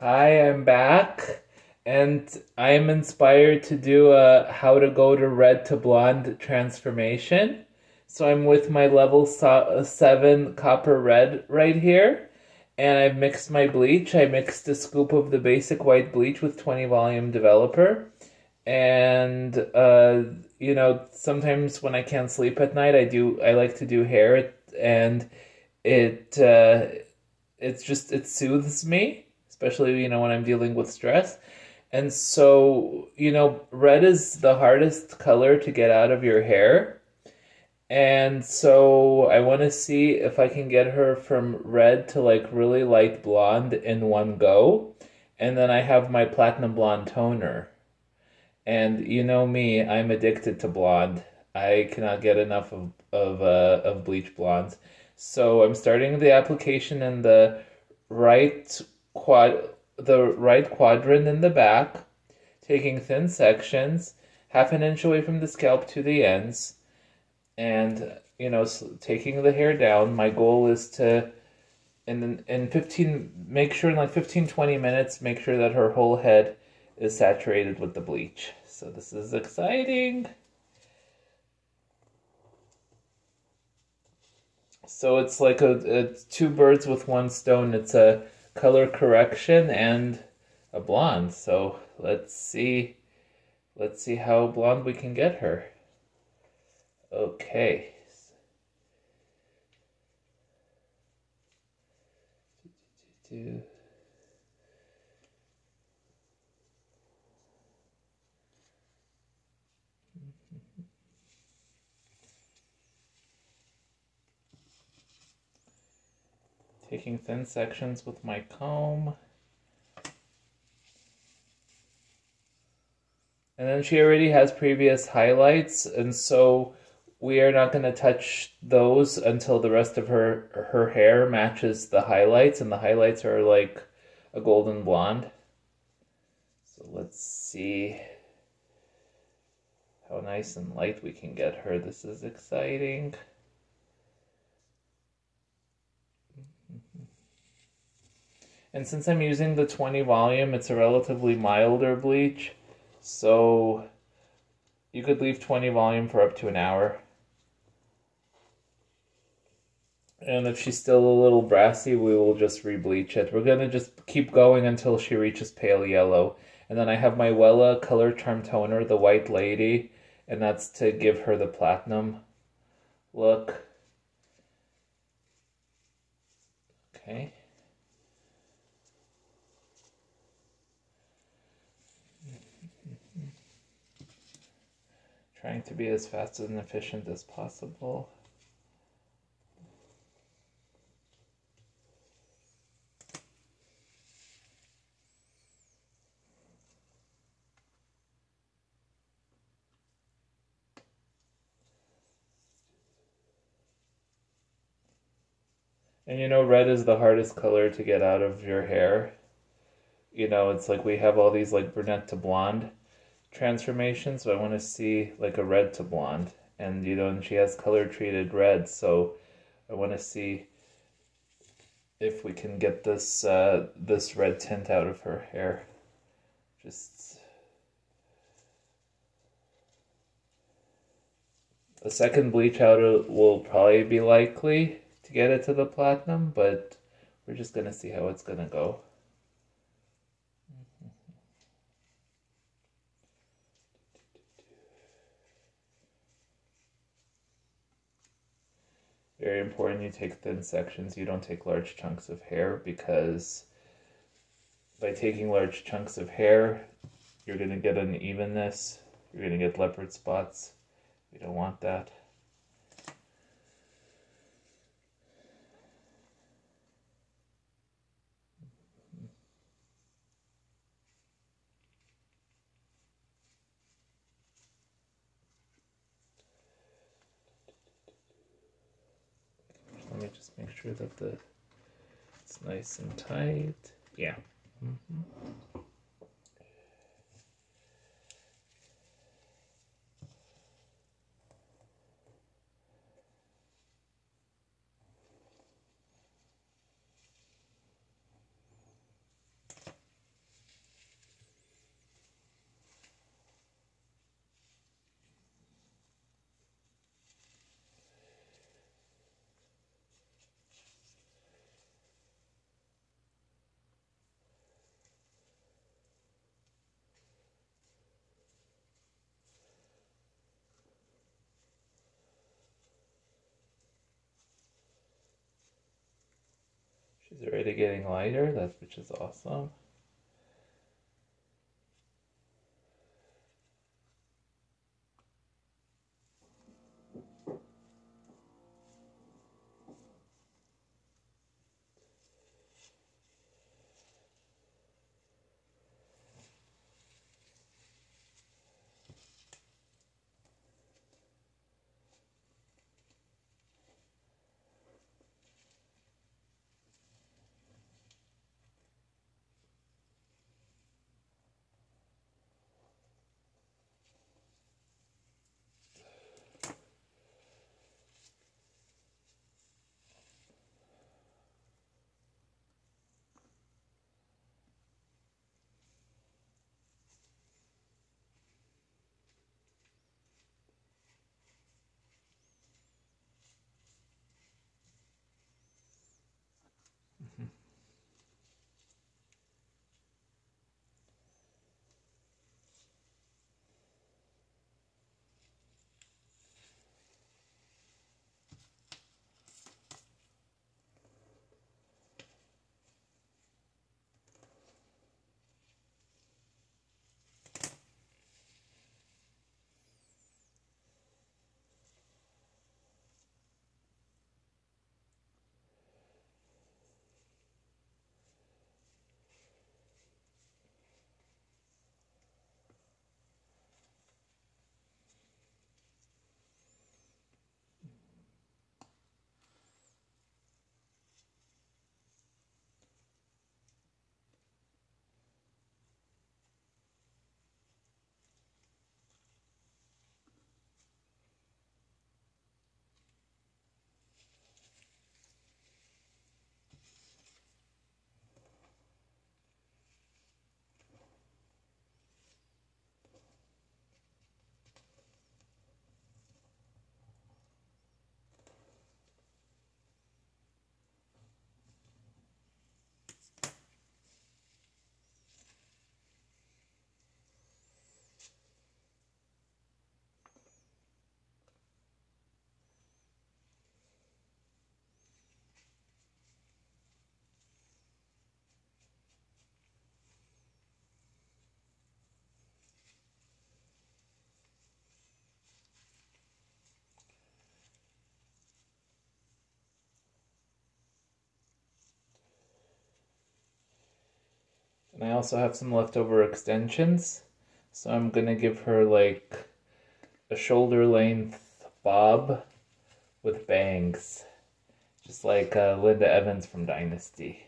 Hi, I'm back, and I am inspired to do a how to go to red to blonde transformation. So I'm with my level so 7 copper red right here, and I've mixed my bleach. I mixed a scoop of the basic white bleach with 20 volume developer, and uh, you know sometimes when I can't sleep at night, I do I like to do hair, and it uh, it's just it soothes me especially you know when I'm dealing with stress. And so, you know, red is the hardest color to get out of your hair. And so I want to see if I can get her from red to like really light blonde in one go. And then I have my platinum blonde toner. And you know me, I'm addicted to blonde. I cannot get enough of of uh, of bleach blondes. So I'm starting the application in the right quad the right quadrant in the back, taking thin sections, half an inch away from the scalp to the ends, and you know, taking the hair down. My goal is to in in 15 make sure in like 15 20 minutes make sure that her whole head is saturated with the bleach. So this is exciting. So it's like a, a two birds with one stone. It's a color correction and a blonde. So let's see, let's see how blonde we can get her. Okay. Taking thin sections with my comb. And then she already has previous highlights, and so we are not going to touch those until the rest of her her hair matches the highlights, and the highlights are like a golden blonde. So let's see how nice and light we can get her. This is exciting. And since I'm using the 20 volume, it's a relatively milder bleach. So you could leave 20 volume for up to an hour. And if she's still a little brassy, we will just rebleach it. We're going to just keep going until she reaches pale yellow. And then I have my Wella Color Charm Toner, the White Lady. And that's to give her the platinum look. Okay. Trying to be as fast and efficient as possible. And you know, red is the hardest color to get out of your hair. You know, it's like we have all these like brunette to blonde transformation, so I want to see like a red to blonde. And you know, and she has color treated red, so I want to see if we can get this uh, this red tint out of her hair. Just a second bleach out will probably be likely to get it to the platinum, but we're just gonna see how it's gonna go. Very important you take thin sections, you don't take large chunks of hair because by taking large chunks of hair, you're going to get unevenness, you're going to get leopard spots. We don't want that. Let me just make sure that the it's nice and tight. Yeah. Mm -hmm. She's already getting lighter, that which is awesome. I also have some leftover extensions. So I'm going to give her like a shoulder length bob with bangs. Just like uh, Linda Evans from Dynasty.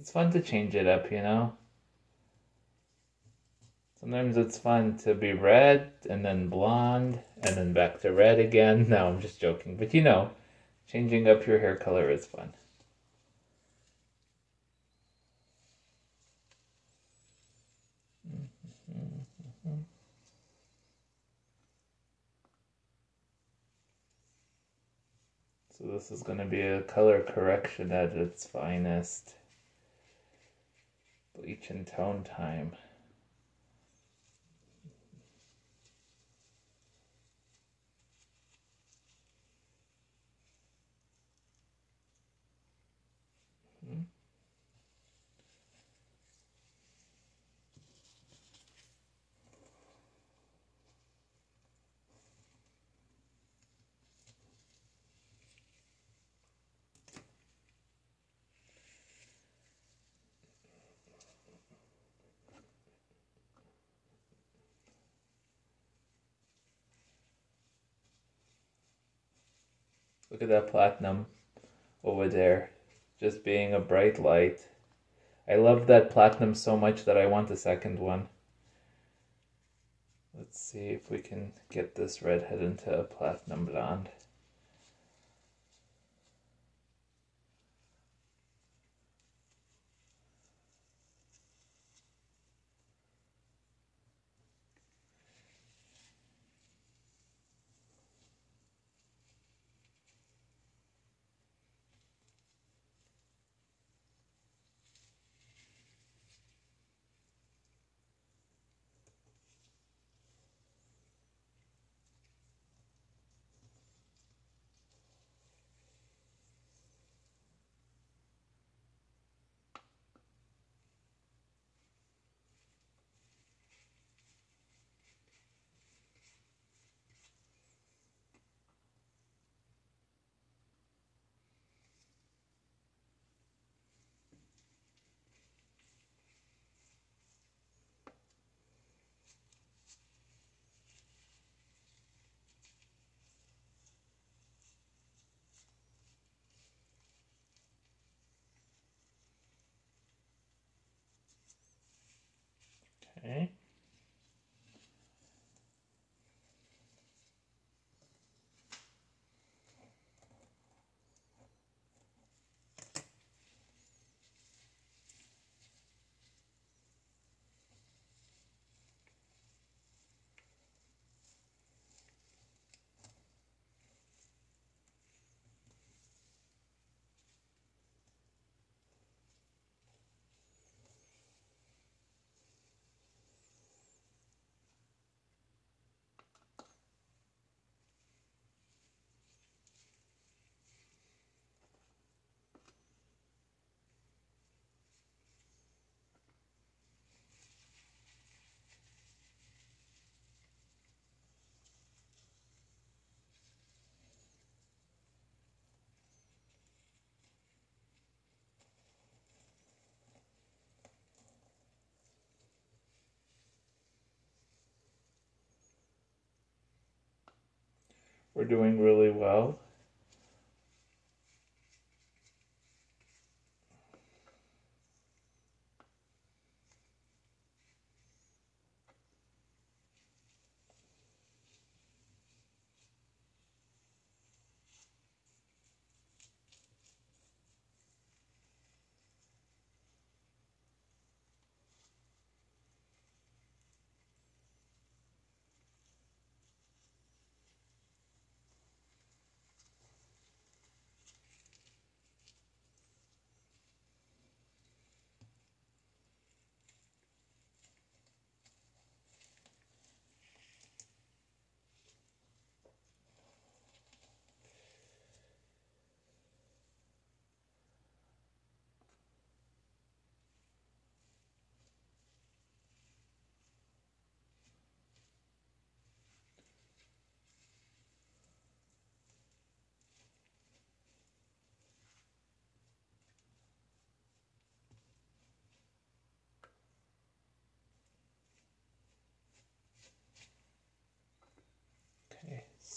It's fun to change it up, you know? Sometimes it's fun to be red and then blonde and then back to red again. No, I'm just joking. But you know, Changing up your hair color is fun. So this is going to be a color correction at its finest. Bleach and tone time. Look at that platinum over there, just being a bright light. I love that platinum so much that I want a second one. Let's see if we can get this redhead into a platinum blonde. We're doing really well.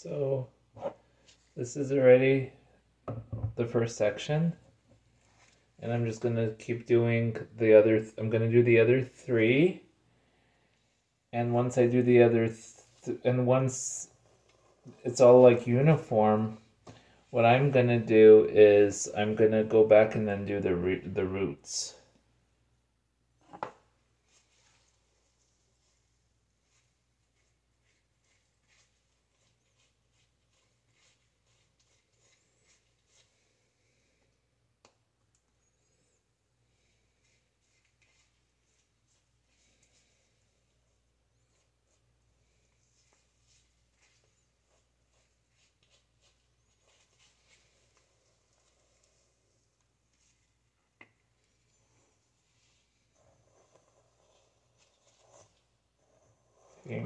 So this is already the first section. And I'm just going to keep doing the other, th I'm going to do the other three. And once I do the other, th and once it's all like uniform, what I'm going to do is I'm going to go back and then do the, the roots.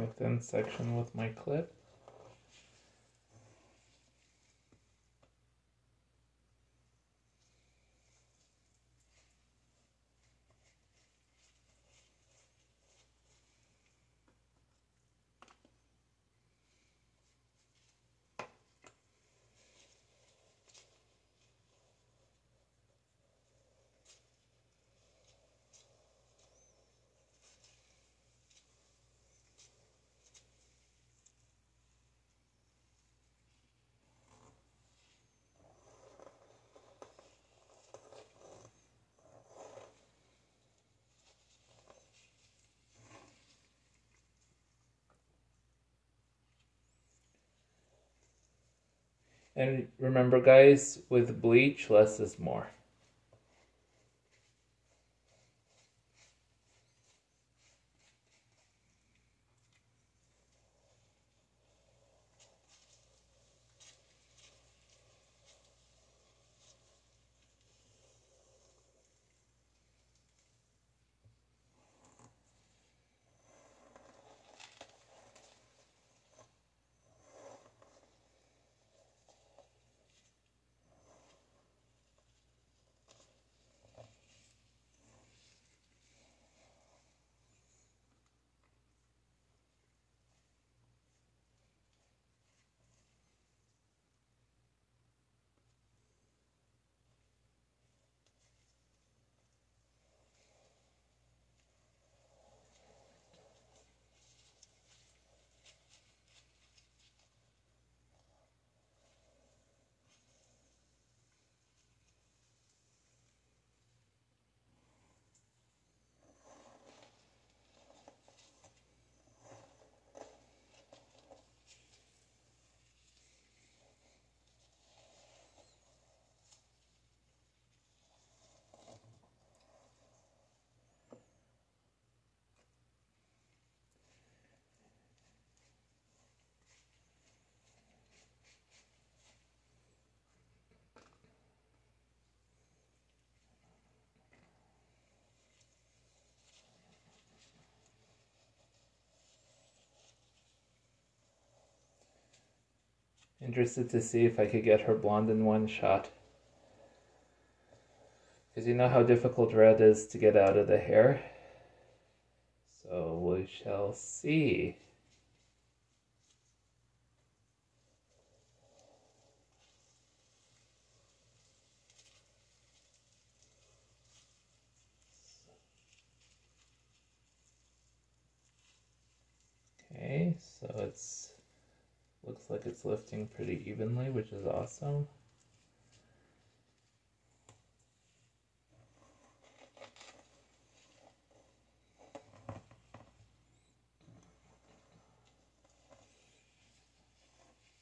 A thin section with my clip. And remember guys, with bleach, less is more. Interested to see if I could get her blonde in one shot. Because you know how difficult red is to get out of the hair. So we shall see. Okay, so it's looks like it's lifting pretty evenly, which is awesome.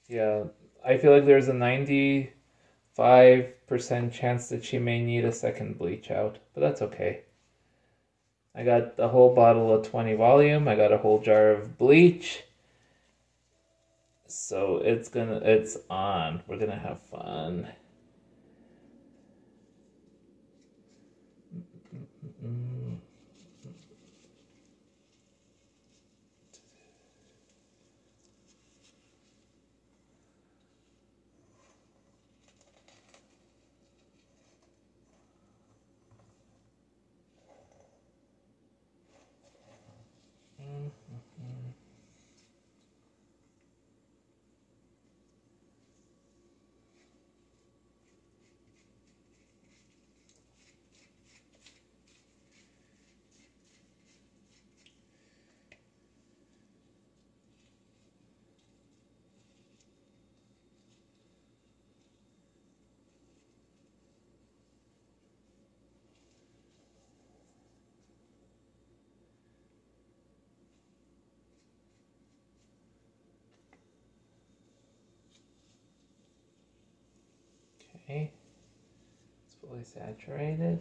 Yeah, I feel like there's a 95% chance that she may need a second bleach out, but that's okay. I got a whole bottle of 20 volume, I got a whole jar of bleach. So it's gonna, it's on. We're gonna have fun. Okay, it's fully saturated.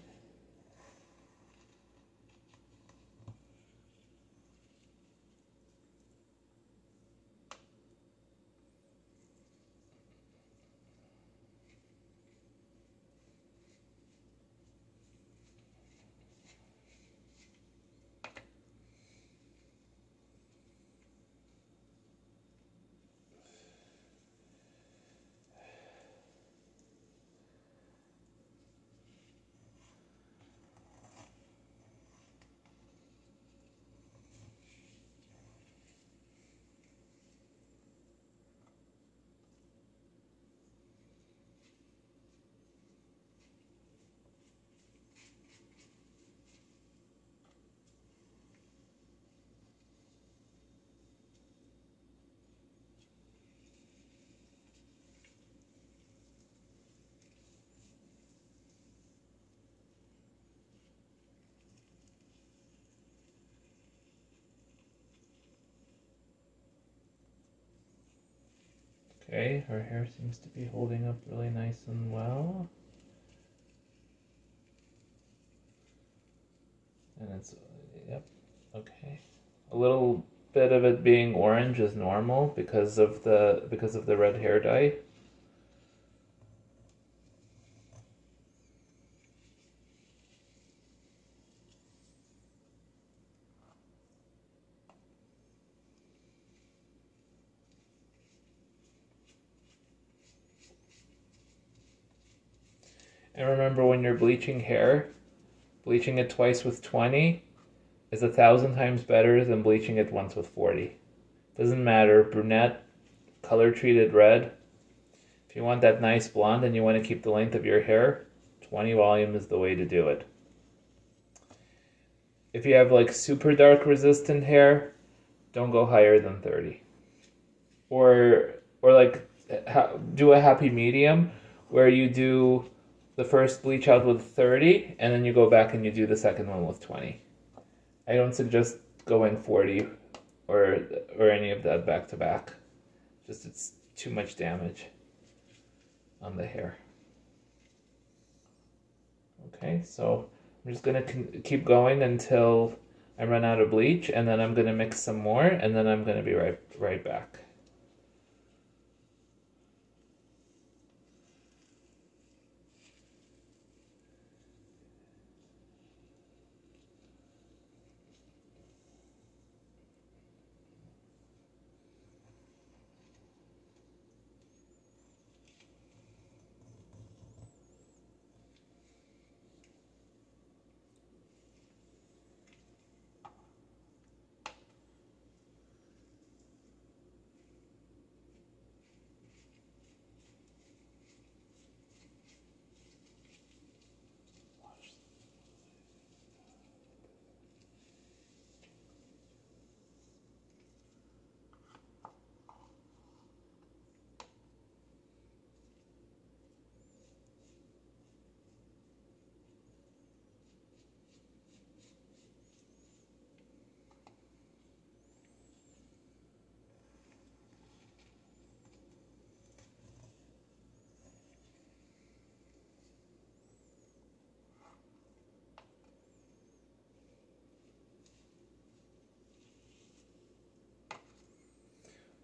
Okay, her hair seems to be holding up really nice and well. And it's, yep, okay. A little bit of it being orange is normal because of the because of the red hair dye. And remember when you're bleaching hair, bleaching it twice with 20 is a thousand times better than bleaching it once with 40. Doesn't matter, brunette, color treated red. If you want that nice blonde and you want to keep the length of your hair, 20 volume is the way to do it. If you have like super dark resistant hair, don't go higher than 30. Or or like do a happy medium where you do the first bleach out with 30 and then you go back and you do the second one with 20. I don't suggest going 40 or or any of that back to back. Just it's too much damage on the hair. Okay, so I'm just gonna keep going until I run out of bleach and then I'm gonna mix some more and then I'm gonna be right right back.